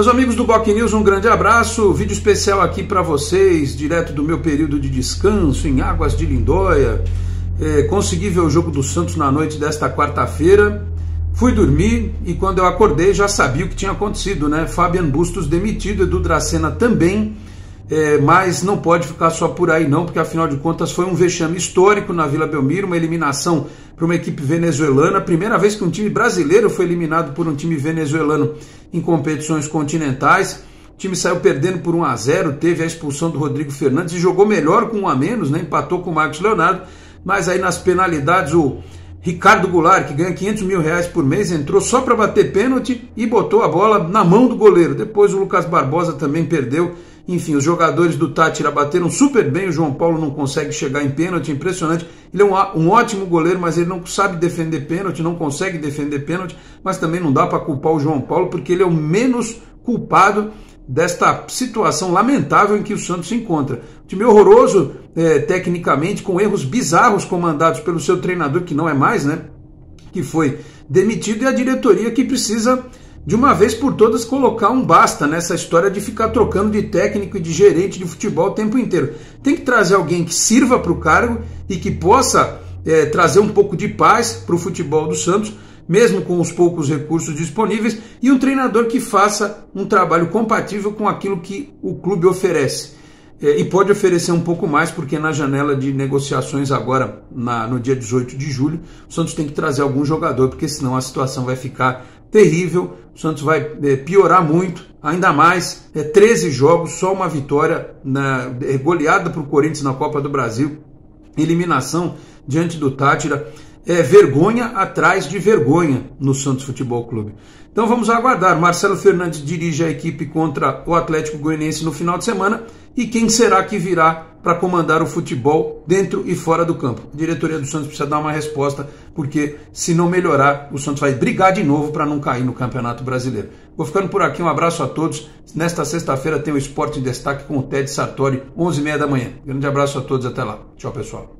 Meus amigos do Boc News, um grande abraço. Vídeo especial aqui para vocês, direto do meu período de descanso em Águas de Lindóia. É, consegui ver o jogo do Santos na noite desta quarta-feira. Fui dormir e quando eu acordei já sabia o que tinha acontecido, né? Fabian Bustos demitido, Edu Dracena também. É, mas não pode ficar só por aí não, porque afinal de contas foi um vexame histórico na Vila Belmiro, uma eliminação para uma equipe venezuelana, primeira vez que um time brasileiro foi eliminado por um time venezuelano em competições continentais. O time saiu perdendo por 1 a 0, teve a expulsão do Rodrigo Fernandes e jogou melhor com um a menos, né? empatou com o Marcos Leonardo, mas aí nas penalidades o Ricardo Goulart, que ganha 500 mil reais por mês, entrou só para bater pênalti e botou a bola na mão do goleiro. Depois o Lucas Barbosa também perdeu enfim, os jogadores do Tátira bateram super bem. O João Paulo não consegue chegar em pênalti, impressionante. Ele é um, um ótimo goleiro, mas ele não sabe defender pênalti, não consegue defender pênalti. Mas também não dá para culpar o João Paulo, porque ele é o menos culpado desta situação lamentável em que o Santos se encontra. Um time horroroso, é, tecnicamente, com erros bizarros comandados pelo seu treinador, que não é mais, né? Que foi demitido, e a diretoria que precisa de uma vez por todas colocar um basta nessa história de ficar trocando de técnico e de gerente de futebol o tempo inteiro. Tem que trazer alguém que sirva para o cargo e que possa é, trazer um pouco de paz para o futebol do Santos, mesmo com os poucos recursos disponíveis, e um treinador que faça um trabalho compatível com aquilo que o clube oferece. É, e pode oferecer um pouco mais, porque na janela de negociações agora, na, no dia 18 de julho, o Santos tem que trazer algum jogador, porque senão a situação vai ficar terrível. O Santos vai é, piorar muito, ainda mais. É, 13 jogos, só uma vitória, na, é, goleada para o Corinthians na Copa do Brasil, eliminação diante do Tátira. É vergonha atrás de vergonha no Santos Futebol Clube. Então vamos aguardar. Marcelo Fernandes dirige a equipe contra o Atlético Goianiense no final de semana e quem será que virá para comandar o futebol dentro e fora do campo. A diretoria do Santos precisa dar uma resposta, porque se não melhorar, o Santos vai brigar de novo para não cair no Campeonato Brasileiro. Vou ficando por aqui, um abraço a todos. Nesta sexta-feira tem o Esporte em Destaque com o Ted Sartori, 11h30 da manhã. Grande abraço a todos, até lá. Tchau, pessoal.